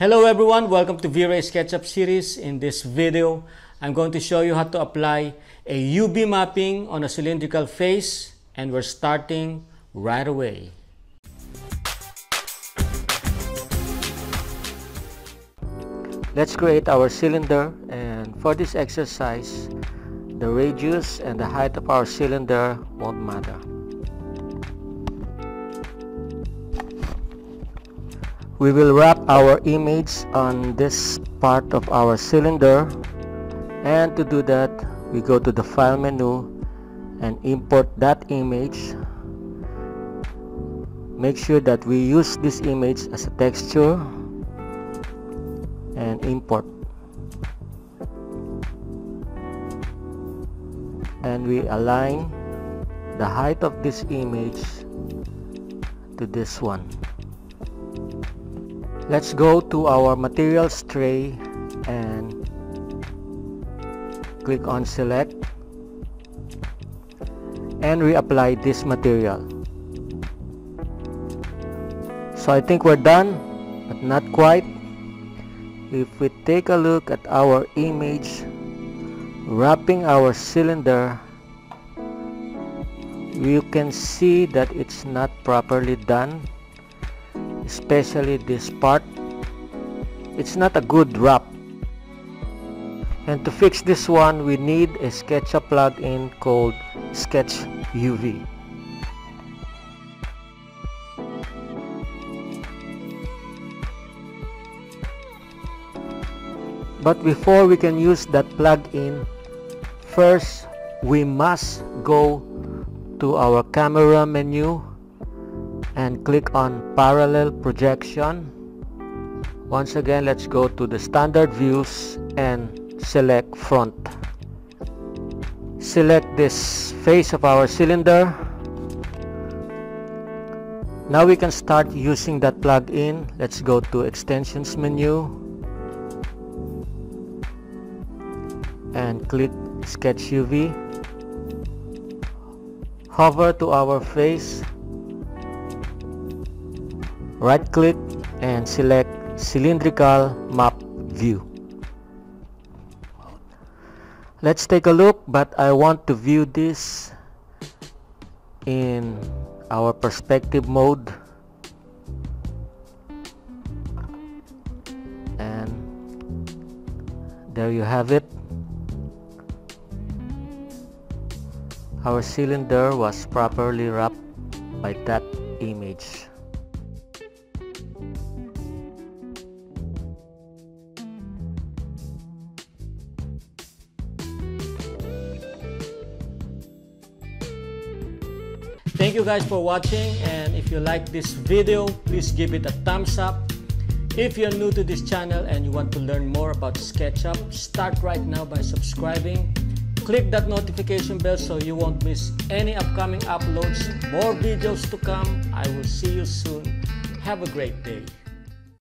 Hello everyone, welcome to V-Ray SketchUp series. In this video, I'm going to show you how to apply a UV mapping on a cylindrical face and we're starting right away. Let's create our cylinder and for this exercise, the radius and the height of our cylinder won't matter. We will wrap our image on this part of our cylinder. And to do that we go to the file menu and import that image. Make sure that we use this image as a texture and import. And we align the height of this image to this one let's go to our materials tray and click on select and reapply this material. So I think we're done but not quite. If we take a look at our image wrapping our cylinder you can see that it's not properly done especially this part it's not a good wrap. And to fix this one we need a SketchUp plugin called Sketch UV but before we can use that plugin first we must go to our camera menu and click on parallel projection. Once again let's go to the standard views and select front. Select this face of our cylinder. Now we can start using that plugin. Let's go to extensions menu and click sketch UV hover to our face right click and select cylindrical map view. Let's take a look but I want to view this in our perspective mode. And there you have it. Our cylinder was properly wrapped by that image Thank you guys for watching and if you like this video, please give it a thumbs up. If you're new to this channel and you want to learn more about SketchUp, start right now by subscribing. Click that notification bell so you won't miss any upcoming uploads. More videos to come. I will see you soon. Have a great day.